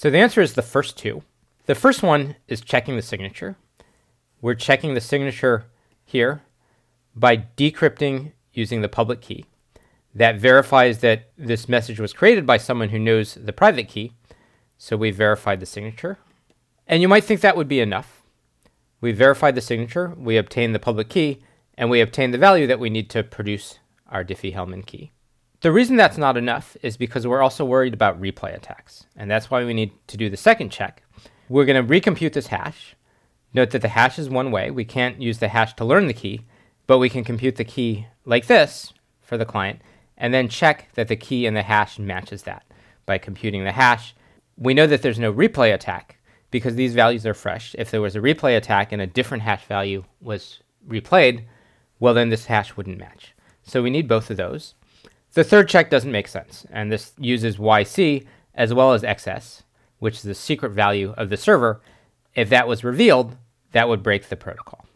So the answer is the first two. The first one is checking the signature. We're checking the signature here by decrypting using the public key. That verifies that this message was created by someone who knows the private key. So we verified the signature. And you might think that would be enough. We verified the signature, we obtained the public key, and we obtained the value that we need to produce our Diffie-Hellman key. The reason that's not enough is because we're also worried about replay attacks. And that's why we need to do the second check. We're going to recompute this hash. Note that the hash is one way. We can't use the hash to learn the key, but we can compute the key like this for the client and then check that the key and the hash matches that by computing the hash. We know that there's no replay attack because these values are fresh. If there was a replay attack and a different hash value was replayed, well, then this hash wouldn't match. So we need both of those. The third check doesn't make sense, and this uses YC as well as XS, which is the secret value of the server. If that was revealed, that would break the protocol.